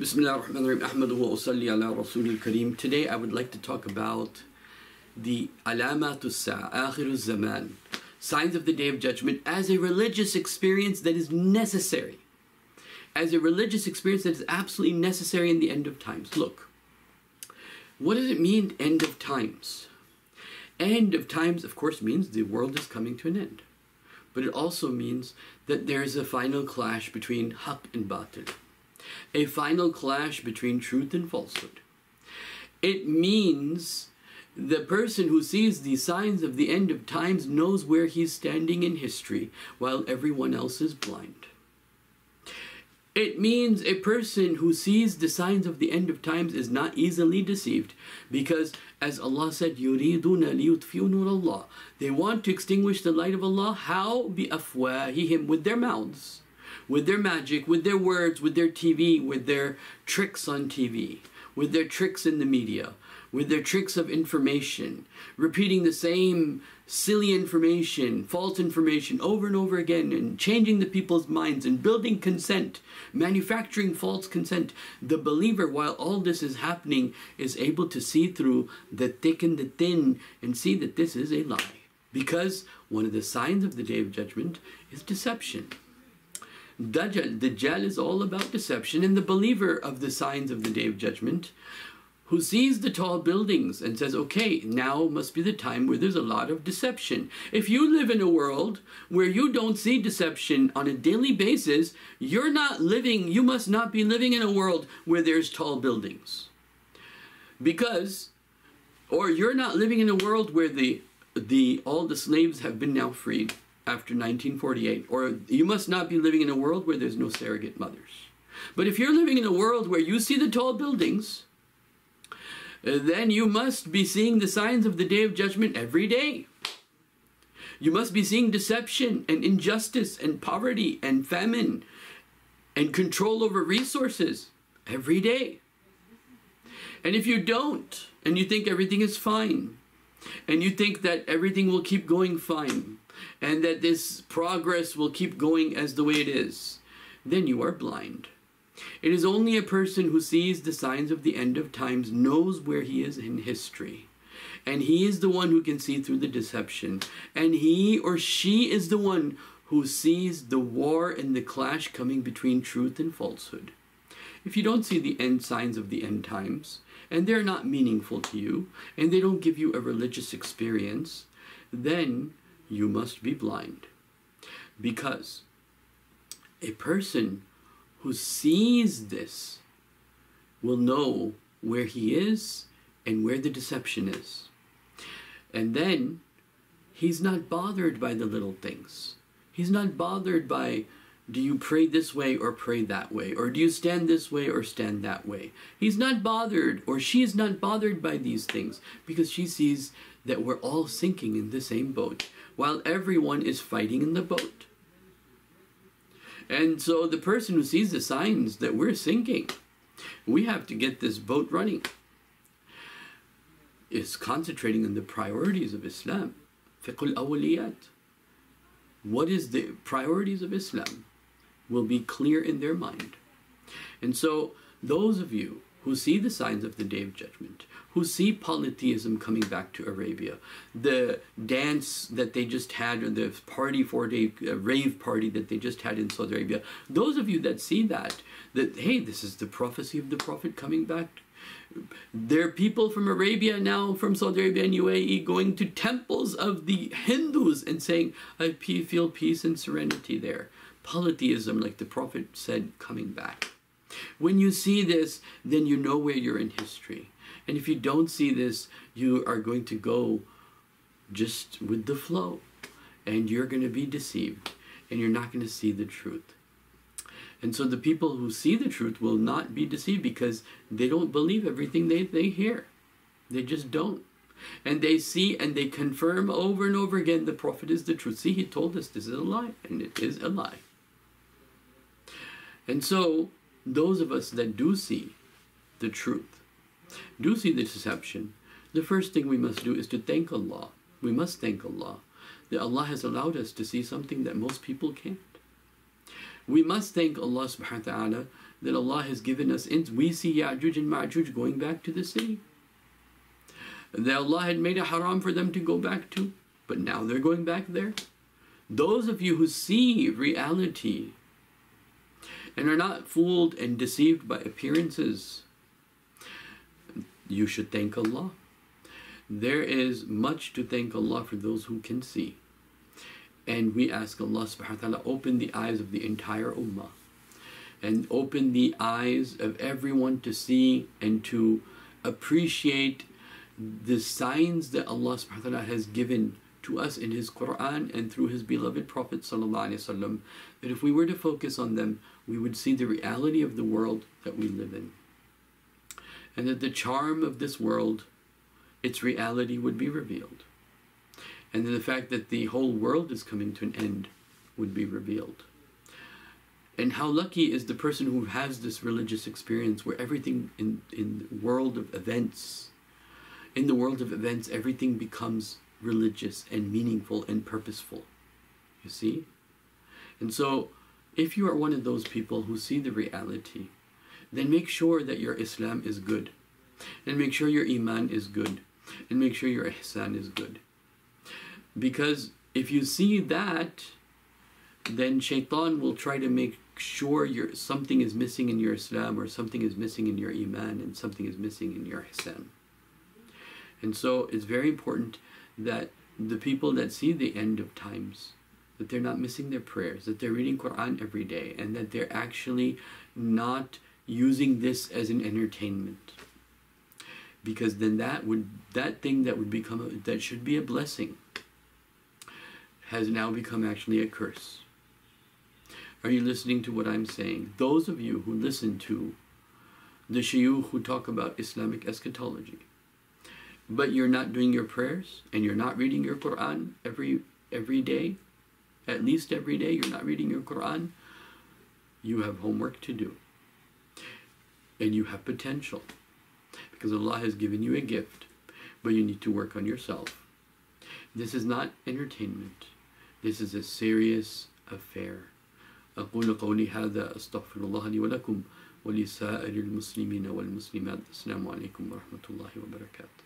Bismillah ar-Rahman ar-Rahim. Wa usalli ala Rasul kareem Today I would like to talk about the alamatus akhiruz zaman, signs of the day of judgment as a religious experience that is necessary. As a religious experience that is absolutely necessary in the end of times. Look, what does it mean end of times? End of times of course means the world is coming to an end. But it also means that there is a final clash between haq and batil a final clash between truth and falsehood. It means the person who sees the signs of the end of times knows where he's standing in history while everyone else is blind. It means a person who sees the signs of the end of times is not easily deceived because as Allah said يُرِيدُونَ لِيُطْفِئُوا نُورَ اللَّهِ They want to extinguish the light of Allah. How? بِأَفْوَاهِهِمْ With their mouths with their magic, with their words, with their TV, with their tricks on TV, with their tricks in the media, with their tricks of information, repeating the same silly information, false information over and over again, and changing the people's minds and building consent, manufacturing false consent. The believer, while all this is happening, is able to see through the thick and the thin and see that this is a lie. Because one of the signs of the day of judgment is deception. Dajjal, Dajjal is all about deception, and the believer of the signs of the Day of Judgment who sees the tall buildings and says, okay, now must be the time where there's a lot of deception. If you live in a world where you don't see deception on a daily basis, you're not living, you must not be living in a world where there's tall buildings. Because, or you're not living in a world where the, the, all the slaves have been now freed after 1948, or you must not be living in a world where there's no surrogate mothers. But if you're living in a world where you see the tall buildings, uh, then you must be seeing the signs of the day of judgment every day. You must be seeing deception and injustice and poverty and famine and control over resources every day. And if you don't, and you think everything is fine, and you think that everything will keep going fine, and that this progress will keep going as the way it is, then you are blind. It is only a person who sees the signs of the end of times knows where he is in history. And he is the one who can see through the deception. And he or she is the one who sees the war and the clash coming between truth and falsehood. If you don't see the end signs of the end times, and they're not meaningful to you, and they don't give you a religious experience, then you must be blind. Because a person who sees this will know where he is and where the deception is. And then he's not bothered by the little things. He's not bothered by do you pray this way or pray that way? Or do you stand this way or stand that way? He's not bothered, or she is not bothered by these things because she sees that we're all sinking in the same boat while everyone is fighting in the boat. And so the person who sees the signs that we're sinking, we have to get this boat running, is concentrating on the priorities of Islam. Fiqh al-awliyat. What is the priorities of Islam? Will be clear in their mind. And so, those of you who see the signs of the Day of Judgment, who see polytheism coming back to Arabia, the dance that they just had, or the party four day uh, rave party that they just had in Saudi Arabia, those of you that see that, that hey, this is the prophecy of the Prophet coming back. There are people from Arabia now, from Saudi Arabia and UAE, going to temples of the Hindus and saying, I feel peace and serenity there polytheism, like the Prophet said, coming back. When you see this, then you know where you're in history. And if you don't see this, you are going to go just with the flow. And you're going to be deceived. And you're not going to see the truth. And so the people who see the truth will not be deceived because they don't believe everything they, they hear. They just don't. And they see and they confirm over and over again the Prophet is the truth. See, he told us this is a lie, and it is a lie. And so, those of us that do see the truth, do see the deception, the first thing we must do is to thank Allah. We must thank Allah that Allah has allowed us to see something that most people can't. We must thank Allah subhanahu wa ta'ala that Allah has given us. In, we see Ya'juj and Ma'juj going back to the city. That Allah had made a haram for them to go back to, but now they're going back there. Those of you who see reality and are not fooled and deceived by appearances. You should thank Allah. There is much to thank Allah for those who can see. And we ask Allah subhanahu wa ta'ala open the eyes of the entire ummah and open the eyes of everyone to see and to appreciate the signs that Allah subhanahu wa ta'ala has given to us in his Quran and through his beloved Prophet sallallahu alaihi wasallam that if we were to focus on them we would see the reality of the world that we live in. And that the charm of this world, its reality would be revealed. And then the fact that the whole world is coming to an end would be revealed. And how lucky is the person who has this religious experience where everything in, in the world of events, in the world of events, everything becomes religious and meaningful and purposeful. You see? And so, if you are one of those people who see the reality, then make sure that your Islam is good. And make sure your Iman is good. And make sure your Ihsan is good. Because if you see that, then Shaitan will try to make sure your something is missing in your Islam or something is missing in your Iman and something is missing in your Ihsan. And so it's very important that the people that see the end of times, that they're not missing their prayers, that they're reading Quran every day, and that they're actually not using this as an entertainment. Because then that would that thing that would become a, that should be a blessing has now become actually a curse. Are you listening to what I'm saying? Those of you who listen to the shayukh who talk about Islamic eschatology, but you're not doing your prayers and you're not reading your Quran every every day, at least every day you're not reading your Quran, you have homework to do. And you have potential. Because Allah has given you a gift, but you need to work on yourself. This is not entertainment. This is a serious affair. أقول قولي هذا أستغفر الله لي ولكم ولسائر المسلمين والمسلمات السلام عليكم ورحمة الله وبركاته